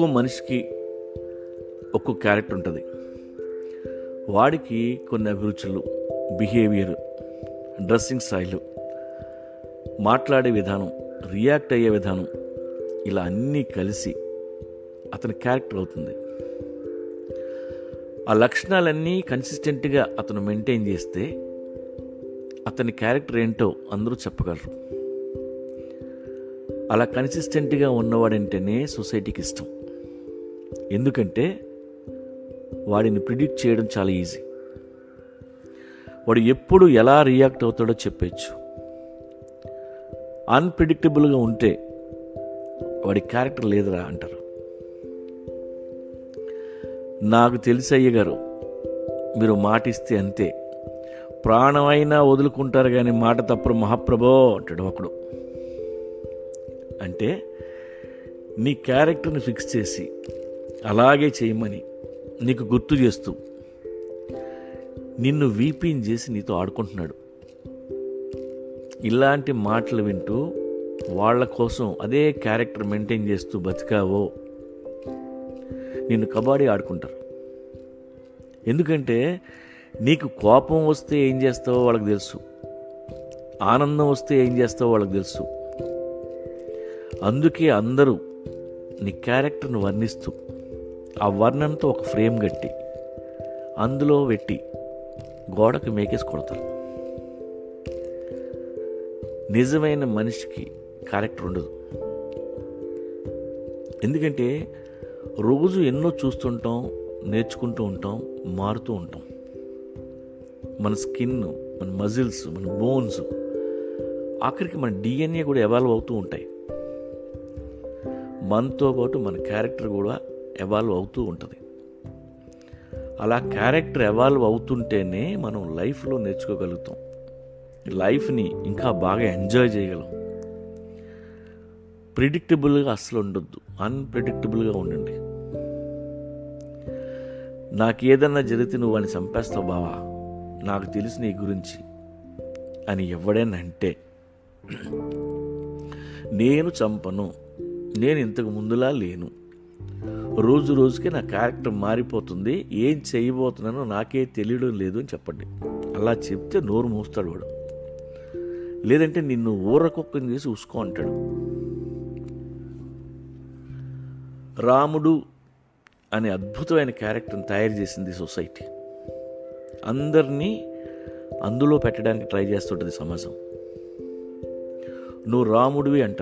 ఒక్కో మనిషికి ఒక్కో క్యారెక్టర్ ఉంటుంది. వాడికి కొన్ని అభిరుచులు బిహేవియర్ డ్రెస్సింగ్ స్టైలు మాట్లాడే విధానం రియాక్ట్ అయ్యే విధానం ఇలా అన్నీ కలిసి అతని క్యారెక్టర్ అవుతుంది. ఆ లక్షణాలన్నీ కన్సిస్టెంట్గా అతను మెయింటైన్ చేస్తే అతని క్యారెక్టర్ ఏంటో అందరూ చెప్పగలరు. అలా కన్సిస్టెంట్గా ఉన్నవాడంటేనే సొసైటీకి ఇష్టం. ఎందుకంటే వాడిని ప్రిడిక్ట్ చేయడం చాలా ఈజీ. వాడు ఎప్పుడు ఎలా రియాక్ట్ అవుతాడో చెప్పచ్చు. అన్ప్రిడిక్టబుల్గా ఉంటే వాడి క్యారెక్టర్ లేదురా అంటారు. నాకు తెలిసి అయ్య గారు మీరు మాటిస్తే అంతే. ప్రాణమైనా వదులుకుంటారు కానీ మాట తప్పరు మహాప్రభో అంటాడు ఒకడు. అంటే నీ క్యారెక్టర్ని ఫిక్స్ చేసి అలాగే చేయమని నీకు గుర్తు చేస్తూ నిన్ను వీపీని చేసి నీతో ఆడుకుంటున్నాడు. ఇలాంటి మాటలు వింటూ వాళ్ళ కోసం అదే క్యారెక్టర్ మెయింటైన్ చేస్తూ బతికావో నిన్ను కబడ్డీ ఆడుకుంటారు. ఎందుకంటే నీకు కోపం వస్తే ఏం చేస్తావో వాళ్ళకి తెలుసు. ఆనందం వస్తే ఏం చేస్తావో వాళ్ళకి తెలుసు. అందుకే అందరూ నీ క్యారెక్టర్ను వర్ణిస్తూ ఆ వర్ణంతో ఒక ఫ్రేమ్ కట్టి అందులో పెట్టి గోడకు మేకేసి కొడతారు. నిజమైన మనిషికి క్యారెక్టర్ ఉండదు. ఎందుకంటే రోజు ఎన్నో చూస్తుంటాం నేర్చుకుంటూ ఉంటాం మారుతూ ఉంటాం. మన స్కిన్ మన మజిల్స్ మన బోన్స్ ఆఖరికి మన డిఎన్ఏ కూడా ఎవాల్వ్ అవుతూ ఉంటాయి. మనతో పాటు మన క్యారెక్టర్ కూడా ఎవాల్వ్ అవుతూ ఉంటుంది. అలా క్యారెక్టర్ ఎవాల్వ్ అవుతుంటేనే మనం లైఫ్లో నేర్చుకోగలుగుతాం. లైఫ్ని ఇంకా బాగా ఎంజాయ్ చేయగలం. ప్రిడిక్టబుల్గా అస్సలు ఉండొద్దు. అన్ప్రిడిక్టబుల్గా ఉండండి. నాకు ఏదన్నా జరిగితే నువ్వు అని చంపేస్తావు బావా. నాకు తెలుసు నీ గురించి. అని ఎవడైనా అంటే నేను చంపను. నేను ఇంతకు ముందులా లేను. రోజు రోజుకి నా క్యారెక్టర్ మారిపోతుంది ఏం చేయబోతున్నానో నాకే తెలియడం లేదు అని చెప్పండి. అలా చెప్తే నోరు మూస్తాడు వాడు. లేదంటే నిన్ను ఊరకొక్కని చేసి ఉసుకో అంటాడు. రాముడు అనే అద్భుతమైన క్యారెక్టర్ని తయారు చేసింది సొసైటీ. అందరినీ అందులో పెట్టడానికి ట్రై చేస్తుంటుంది సమాజం. నువ్వు రాముడివి అంటారు